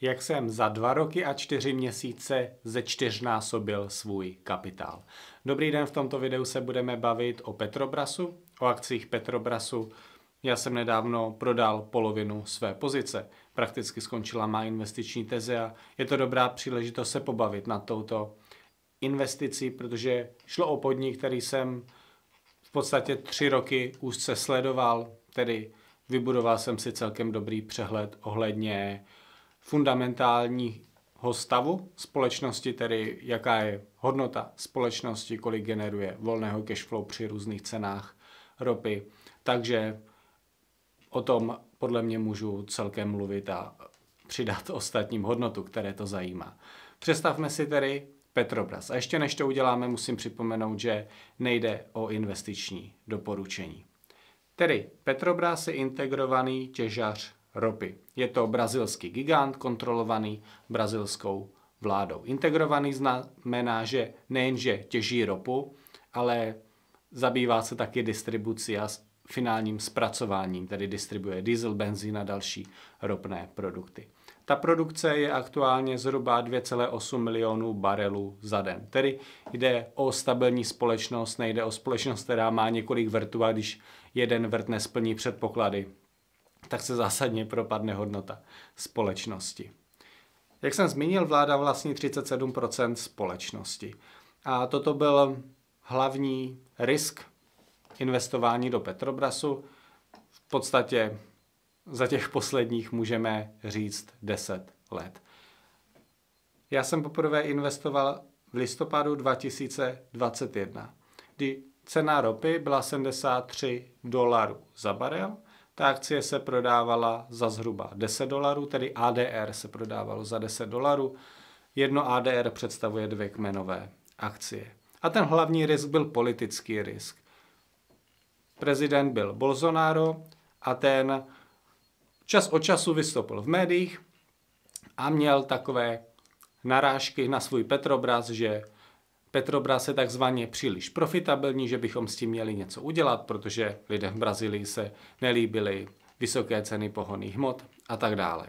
jak jsem za dva roky a čtyři měsíce ze čtyřnásobil svůj kapitál. Dobrý den, v tomto videu se budeme bavit o Petrobrasu, o akcích Petrobrasu. Já jsem nedávno prodal polovinu své pozice. Prakticky skončila má investiční teze a je to dobrá příležitost se pobavit na touto investici, protože šlo o podnik, který jsem v podstatě tři roky úzce sledoval, tedy vybudoval jsem si celkem dobrý přehled ohledně fundamentálního stavu společnosti, tedy jaká je hodnota společnosti, kolik generuje volného cashflow při různých cenách ropy. Takže o tom podle mě můžu celkem mluvit a přidat ostatním hodnotu, které to zajímá. Představme si tedy Petrobras. A ještě než to uděláme, musím připomenout, že nejde o investiční doporučení. Tedy Petrobras je integrovaný těžař ropy. Je to brazilský gigant kontrolovaný brazilskou vládou. Integrovaný znamená, že nejenže těží ropu, ale zabývá se taky distribucí a finálním zpracováním, tedy distribuje diesel, benzín a další ropné produkty. Ta produkce je aktuálně zhruba 2,8 milionů barelů za den. Tedy jde o stabilní společnost, nejde o společnost, která má několik vrtů a když jeden vrt nesplní předpoklady, tak se zásadně propadne hodnota společnosti. Jak jsem zmínil, vláda vlastní 37% společnosti. A toto byl hlavní risk investování do Petrobrasu. V podstatě za těch posledních můžeme říct 10 let. Já jsem poprvé investoval v listopadu 2021, kdy cena ropy byla 73 dolarů za barel, ta akcie se prodávala za zhruba 10 dolarů, tedy ADR se prodávalo za 10 dolarů. Jedno ADR představuje dvě kmenové akcie. A ten hlavní risk byl politický risk. Prezident byl Bolsonaro a ten čas od času vystoupil v médiích a měl takové narážky na svůj Petrobras, že Petrobras je takzvaně příliš profitabilní, že bychom s tím měli něco udělat, protože lidem v Brazílii se nelíbily vysoké ceny pohonných hmot a tak dále.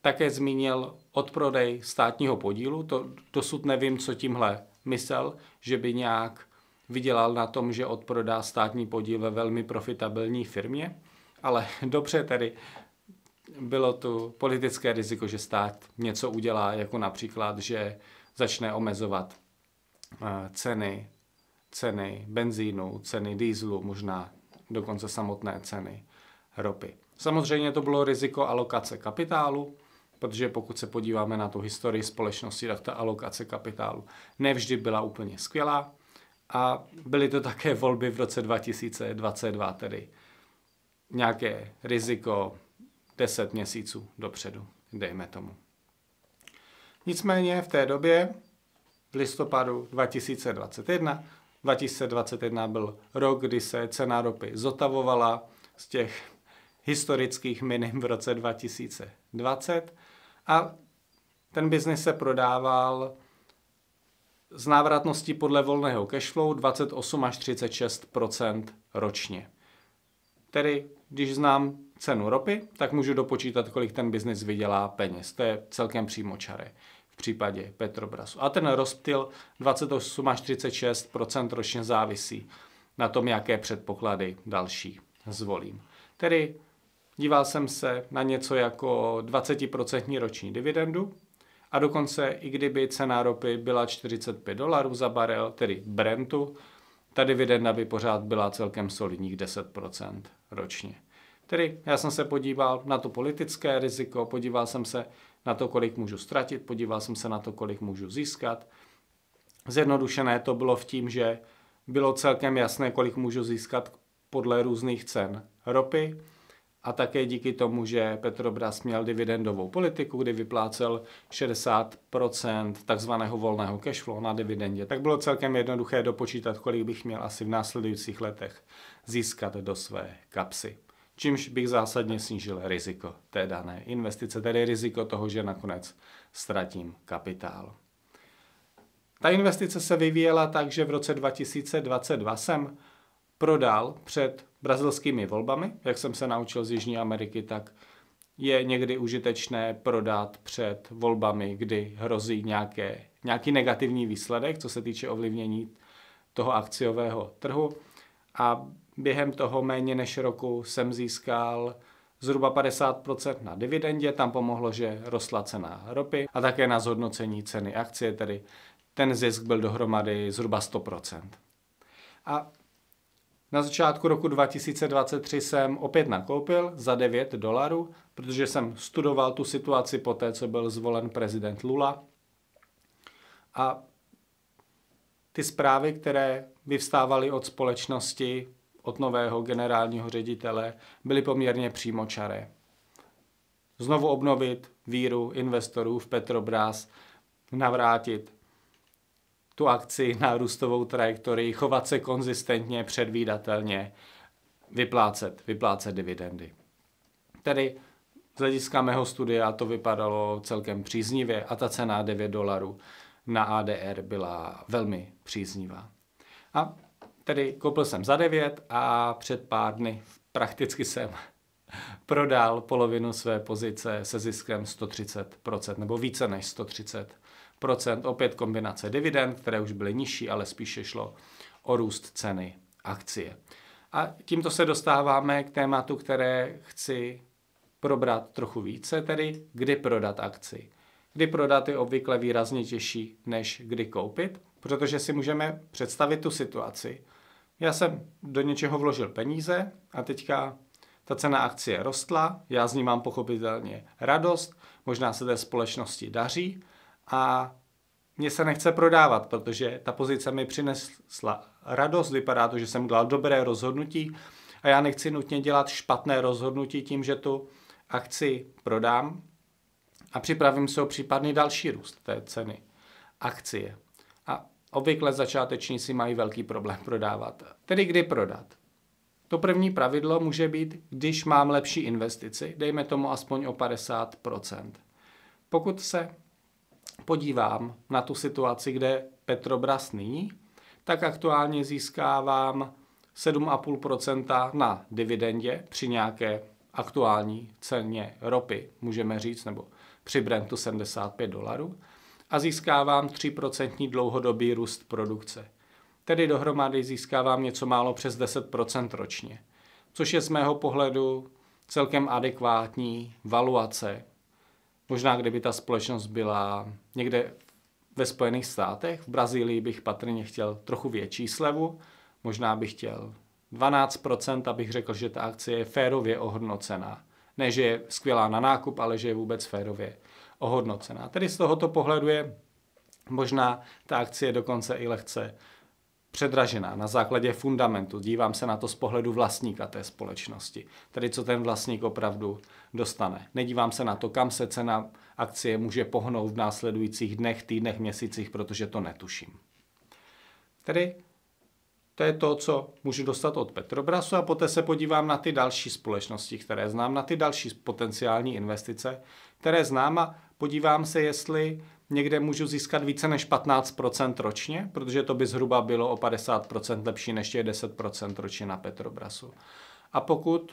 Také zmínil odprodej státního podílu, to dosud nevím, co tímhle myslel, že by nějak vydělal na tom, že odprodá státní podíl ve velmi profitabilní firmě, ale dobře tedy bylo tu politické riziko, že stát něco udělá, jako například, že začne omezovat ceny, ceny benzínu, ceny dýzlu, možná dokonce samotné ceny ropy. Samozřejmě to bylo riziko alokace kapitálu, protože pokud se podíváme na tu historii společnosti, tak ta alokace kapitálu nevždy byla úplně skvělá. A byly to také volby v roce 2022, tedy nějaké riziko 10 měsíců dopředu, dejme tomu. Nicméně v té době, v listopadu 2021, 2021 byl rok, kdy se cena ropy zotavovala z těch historických minim v roce 2020 a ten biznis se prodával s návratností podle volného cashflow 28 až 36% ročně. Tedy, když znám cenu ropy, tak můžu dopočítat, kolik ten biznis vydělá peněz. To je celkem přímočaré případě Petrobrasu. A ten rozptyl 28 až 36 ročně závisí na tom, jaké předpoklady další zvolím. Tedy díval jsem se na něco jako 20% roční dividendu a dokonce i kdyby cena ropy byla 45 dolarů za barel, tedy Brentu, ta dividenda by pořád byla celkem solidních 10% ročně. Tedy já jsem se podíval na to politické riziko, podíval jsem se na to, kolik můžu ztratit, podíval jsem se na to, kolik můžu získat. Zjednodušené to bylo v tím, že bylo celkem jasné, kolik můžu získat podle různých cen ropy a také díky tomu, že Petrobras měl dividendovou politiku, kdy vyplácel 60% takzvaného volného cashflow na dividendě, tak bylo celkem jednoduché dopočítat, kolik bych měl asi v následujících letech získat do své kapsy čímž bych zásadně snížil riziko té dané investice, tedy riziko toho, že nakonec ztratím kapitál. Ta investice se vyvíjela tak, že v roce 2022 jsem prodal před brazilskými volbami, jak jsem se naučil z Jižní Ameriky, tak je někdy užitečné prodat před volbami, kdy hrozí nějaké, nějaký negativní výsledek, co se týče ovlivnění toho akciového trhu. A během toho méně než roku jsem získal zhruba 50% na dividendě, tam pomohlo, že rostla cena ropy a také na zhodnocení ceny akcie, tedy ten zisk byl dohromady zhruba 100%. A na začátku roku 2023 jsem opět nakoupil za 9 dolarů, protože jsem studoval tu situaci po té, co byl zvolen prezident Lula. A ty zprávy, které vyvstávaly od společnosti, od nového generálního ředitele, byly poměrně přímočaré. Znovu obnovit víru investorů v Petrobras, navrátit tu akci na růstovou trajektorii, chovat se konzistentně, předvídatelně, vyplácet, vyplácet dividendy. Tedy z hlediska mého studia to vypadalo celkem příznivě a ta cena 9 dolarů na ADR byla velmi příznivá. A tedy koupil jsem za 9 a před pár dny prakticky jsem prodal polovinu své pozice se ziskem 130%, nebo více než 130% opět kombinace dividend, které už byly nižší, ale spíše šlo o růst ceny akcie. A tímto se dostáváme k tématu, které chci probrat trochu více, tedy kdy prodat akci. Kdy prodat je obvykle výrazně těžší, než kdy koupit, protože si můžeme představit tu situaci. Já jsem do něčeho vložil peníze a teďka ta cena akcie rostla, já z ní mám pochopitelně radost, možná se té společnosti daří, a mně se nechce prodávat, protože ta pozice mi přinesla radost, vypadá to, že jsem dělal dobré rozhodnutí a já nechci nutně dělat špatné rozhodnutí tím, že tu akci prodám a připravím se o případný další růst té ceny akcie. Obvykle začátečníci mají velký problém prodávat. Tedy kdy prodat? To první pravidlo může být, když mám lepší investici, dejme tomu aspoň o 50%. Pokud se podívám na tu situaci, kde Petrobras nyní, tak aktuálně získávám 7,5% na dividendě při nějaké aktuální ceně ropy, můžeme říct, nebo při Brentu 75 dolarů a získávám 3% dlouhodobý růst produkce. Tedy dohromady získávám něco málo přes 10% ročně, což je z mého pohledu celkem adekvátní valuace Možná, kdyby ta společnost byla někde ve Spojených státech, v Brazílii bych patrně chtěl trochu větší slevu, možná bych chtěl 12%, abych řekl, že ta akcie je férově ohodnocená. Ne, že je skvělá na nákup, ale že je vůbec férově ohodnocená. Tedy z tohoto pohledu je možná ta akcie dokonce i lehce předražená na základě fundamentu. Dívám se na to z pohledu vlastníka té společnosti, tedy co ten vlastník opravdu dostane. Nedívám se na to, kam se cena akcie může pohnout v následujících dnech, týdnech, měsících, protože to netuším. Tedy to je to, co můžu dostat od Petrobrasu a poté se podívám na ty další společnosti, které znám, na ty další potenciální investice, které znám a podívám se, jestli někde můžu získat více než 15% ročně, protože to by zhruba bylo o 50% lepší než je 10% ročně na Petrobrasu. A pokud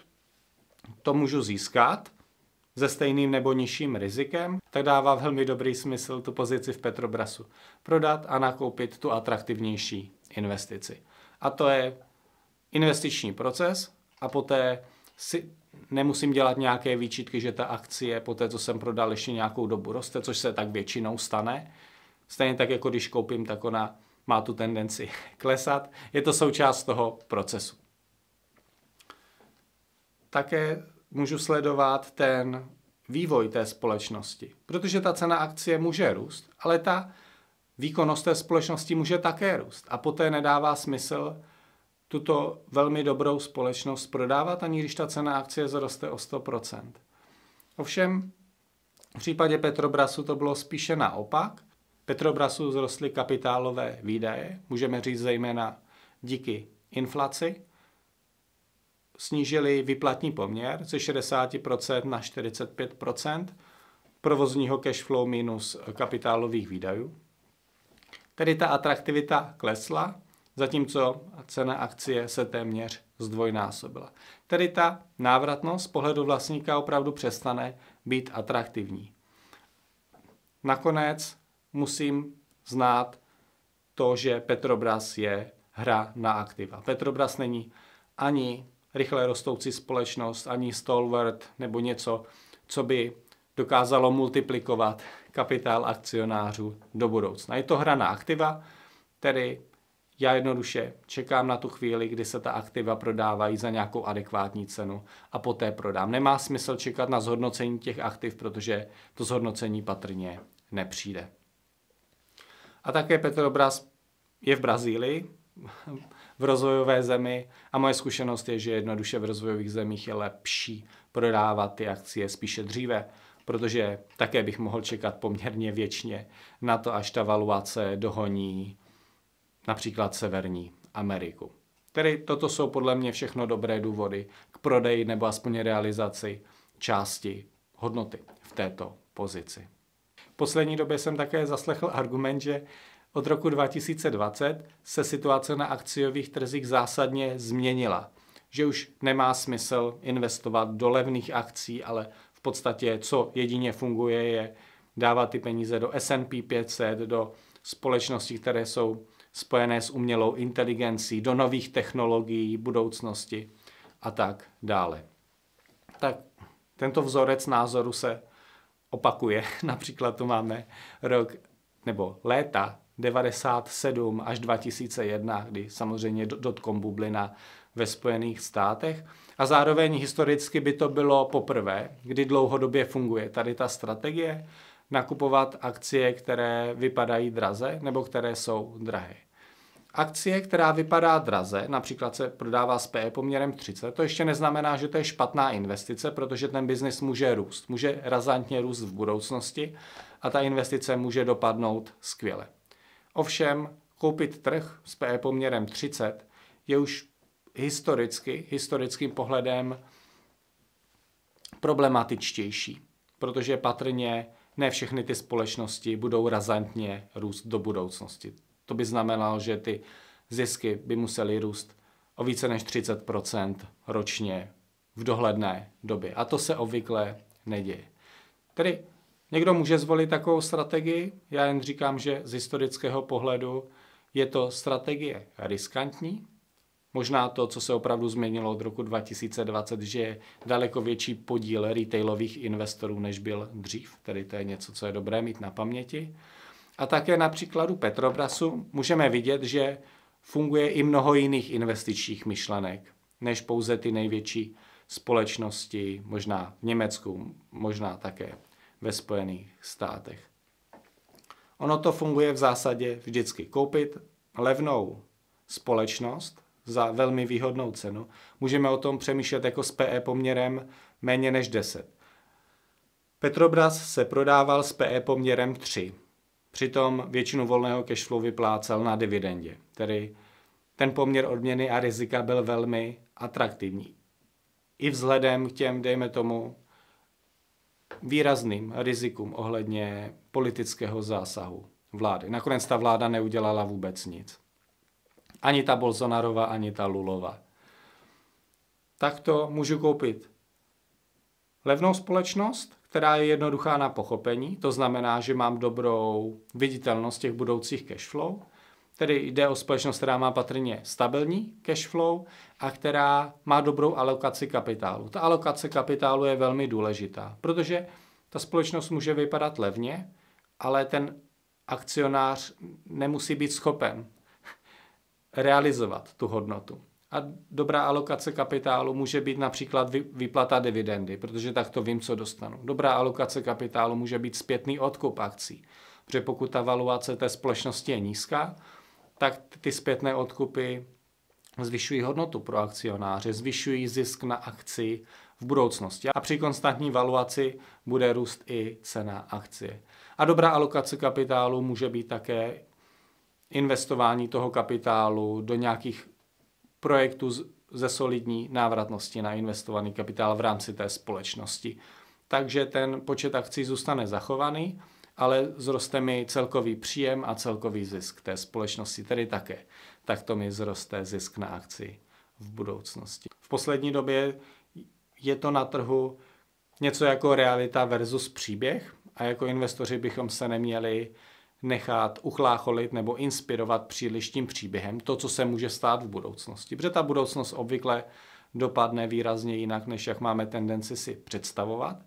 to můžu získat se stejným nebo nižším rizikem, tak dává velmi dobrý smysl tu pozici v Petrobrasu prodat a nakoupit tu atraktivnější investici. A to je investiční proces a poté si nemusím dělat nějaké výčitky, že ta akcie po té, co jsem prodal, ještě nějakou dobu roste, což se tak většinou stane. Stejně tak, jako když koupím, tak ona má tu tendenci klesat. Je to součást toho procesu. Také můžu sledovat ten vývoj té společnosti, protože ta cena akcie může růst, ale ta výkonnost té společnosti může také růst. A poté nedává smysl tuto velmi dobrou společnost prodávat, ani když ta cena akcie zroste o 100%. Ovšem, v případě Petrobrasu to bylo spíše naopak. Petrobrasu zrostly kapitálové výdaje, můžeme říct zejména díky inflaci. Snížili vyplatní poměr ze 60% na 45% provozního cash flow minus kapitálových výdajů. Tedy ta atraktivita klesla, zatímco cena akcie se téměř zdvojnásobila. Tedy ta návratnost z pohledu vlastníka opravdu přestane být atraktivní. Nakonec musím znát to, že Petrobras je hra na aktiva. Petrobras není ani rychle rostoucí společnost, ani stalwart nebo něco, co by dokázalo multiplikovat kapitál akcionářů do budoucna. Je to hra na aktiva, tedy já jednoduše čekám na tu chvíli, kdy se ta aktiva prodávají za nějakou adekvátní cenu a poté prodám. Nemá smysl čekat na zhodnocení těch aktiv, protože to zhodnocení patrně nepřijde. A také Petrobras je v Brazílii, v rozvojové zemi a moje zkušenost je, že jednoduše v rozvojových zemích je lepší prodávat ty akcie spíše dříve, protože také bych mohl čekat poměrně věčně na to, až ta valuace dohoní například Severní Ameriku. Tedy toto jsou podle mě všechno dobré důvody k prodeji nebo aspoň realizaci části hodnoty v této pozici. V poslední době jsem také zaslechl argument, že od roku 2020 se situace na akciových trzích zásadně změnila. Že už nemá smysl investovat do levných akcí, ale v podstatě co jedině funguje je dávat ty peníze do S&P 500, do společností, které jsou spojené s umělou inteligencí, do nových technologií budoucnosti a tak dále. Tak tento vzorec názoru se opakuje. Například tu máme rok nebo léta 97 až 2001, kdy samozřejmě dotcom bublina ve Spojených státech. A zároveň historicky by to bylo poprvé, kdy dlouhodobě funguje tady ta strategie, nakupovat akcie, které vypadají draze nebo které jsou drahé. Akcie, která vypadá draze, například se prodává s PE poměrem 30, to ještě neznamená, že to je špatná investice, protože ten biznis může růst. Může razantně růst v budoucnosti a ta investice může dopadnout skvěle. Ovšem, koupit trh s PE poměrem 30 je už historicky, historickým pohledem problematičtější, protože patrně ne všechny ty společnosti budou razantně růst do budoucnosti. To by znamenalo, že ty zisky by musely růst o více než 30% ročně v dohledné době. A to se obvykle neděje. Tedy někdo může zvolit takovou strategii, já jen říkám, že z historického pohledu je to strategie riskantní, Možná to, co se opravdu změnilo od roku 2020, že je daleko větší podíl retailových investorů, než byl dřív. Tedy to je něco, co je dobré mít na paměti. A také na příkladu Petrobrasu můžeme vidět, že funguje i mnoho jiných investičních myšlenek, než pouze ty největší společnosti, možná v Německu, možná také ve Spojených státech. Ono to funguje v zásadě vždycky. Koupit levnou společnost za velmi výhodnou cenu. Můžeme o tom přemýšlet jako s PE poměrem méně než 10. Petrobras se prodával s PE poměrem 3. Přitom většinu volného cashflow vyplácel na dividendě, tedy ten poměr odměny a rizika byl velmi atraktivní. I vzhledem k těm, dejme tomu, výrazným rizikům ohledně politického zásahu vlády. Nakonec ta vláda neudělala vůbec nic. Ani ta Bolsonarova, ani ta Lulova. Takto můžu koupit levnou společnost, která je jednoduchá na pochopení, to znamená, že mám dobrou viditelnost těch budoucích cash flow, tedy jde o společnost, která má patrně stabilní cash flow a která má dobrou alokaci kapitálu. Ta alokace kapitálu je velmi důležitá, protože ta společnost může vypadat levně, ale ten akcionář nemusí být schopen realizovat tu hodnotu. A dobrá alokace kapitálu může být například vyplata dividendy, protože tak to vím, co dostanu. Dobrá alokace kapitálu může být zpětný odkup akcí, protože pokud ta valuace té společnosti je nízká, tak ty zpětné odkupy zvyšují hodnotu pro akcionáře, zvyšují zisk na akci v budoucnosti. A při konstantní valuaci bude růst i cena akcie. A dobrá alokace kapitálu může být také investování toho kapitálu do nějakých projektů ze solidní návratnosti na investovaný kapitál v rámci té společnosti. Takže ten počet akcí zůstane zachovaný, ale zroste mi celkový příjem a celkový zisk té společnosti, tedy také. Tak to mi zroste zisk na akci v budoucnosti. V poslední době je to na trhu něco jako realita versus příběh a jako investoři bychom se neměli nechat uchlácholit nebo inspirovat příliš tím příběhem, to, co se může stát v budoucnosti. Protože ta budoucnost obvykle dopadne výrazně jinak, než jak máme tendenci si představovat.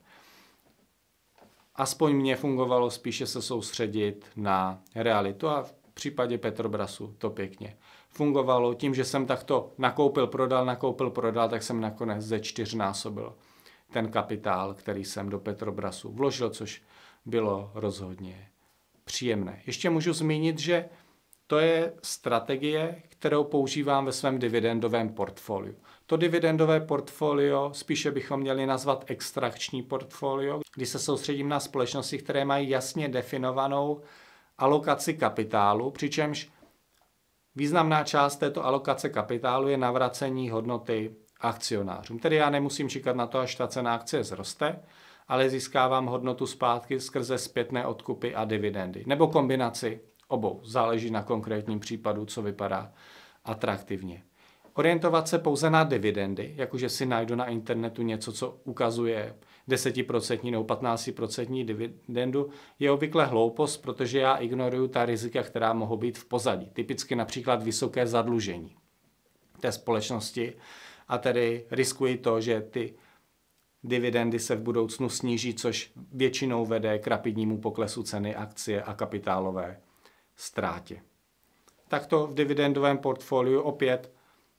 Aspoň mě fungovalo spíše se soustředit na realitu a v případě Petrobrasu to pěkně fungovalo. Tím, že jsem takto nakoupil, prodal, nakoupil, prodal, tak jsem nakonec ze čtyřnásobil ten kapitál, který jsem do Petrobrasu vložil, což bylo rozhodně příjemné. Ještě můžu zmínit, že to je strategie, kterou používám ve svém dividendovém portfoliu. To dividendové portfolio spíše bychom měli nazvat extrakční portfolio, kdy se soustředím na společnosti, které mají jasně definovanou alokaci kapitálu, přičemž významná část této alokace kapitálu je navracení hodnoty akcionářům. Tedy já nemusím čekat na to, až ta cena akcie zroste, ale získávám hodnotu zpátky skrze zpětné odkupy a dividendy. Nebo kombinaci obou. Záleží na konkrétním případu, co vypadá atraktivně. Orientovat se pouze na dividendy, jakože si najdu na internetu něco, co ukazuje 10% nebo 15% dividendu, je obvykle hloupost, protože já ignoruju ta rizika, která mohou být v pozadí. Typicky například vysoké zadlužení té společnosti a tedy riskuji to, že ty dividendy se v budoucnu sníží, což většinou vede k rapidnímu poklesu ceny akcie a kapitálové ztrátě. Takto v dividendovém portfoliu opět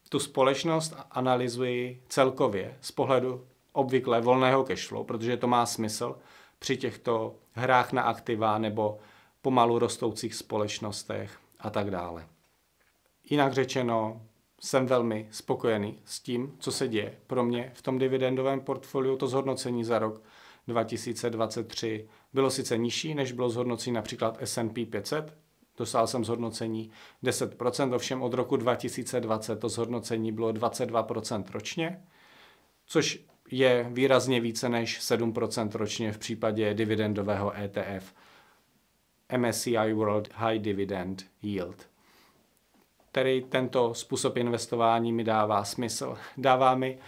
tu společnost analyzuji celkově z pohledu obvykle volného cashflow, protože to má smysl při těchto hrách na aktiva nebo pomalu rostoucích společnostech a tak dále. Jinak řečeno, jsem velmi spokojený s tím, co se děje. Pro mě v tom dividendovém portfoliu to zhodnocení za rok 2023 bylo sice nižší, než bylo zhodnocení například S&P 500, Dostal jsem zhodnocení 10%, ovšem od roku 2020 to zhodnocení bylo 22% ročně, což je výrazně více než 7% ročně v případě dividendového ETF MSCI World High Dividend Yield. Tedy tento způsob investování mi dává smysl. Dává mi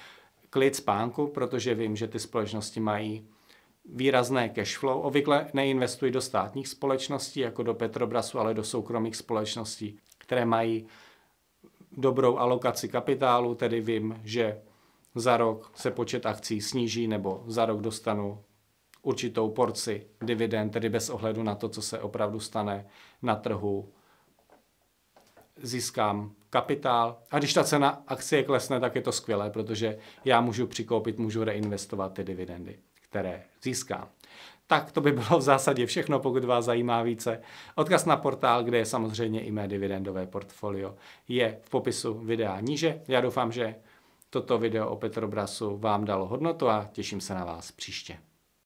klid spánku, protože vím, že ty společnosti mají výrazné cash flow. Obvykle neinvestují do státních společností, jako do Petrobrasu, ale do soukromých společností, které mají dobrou alokaci kapitálu, tedy vím, že za rok se počet akcí sníží nebo za rok dostanu určitou porci dividend, tedy bez ohledu na to, co se opravdu stane na trhu, získám kapitál. A když ta cena akcie klesne, tak je to skvělé, protože já můžu přikoupit, můžu reinvestovat ty dividendy které získám. Tak to by bylo v zásadě všechno, pokud vás zajímá více. Odkaz na portál, kde je samozřejmě i mé dividendové portfolio, je v popisu videa níže. Já doufám, že toto video o Petrobrasu vám dalo hodnotu a těším se na vás příště.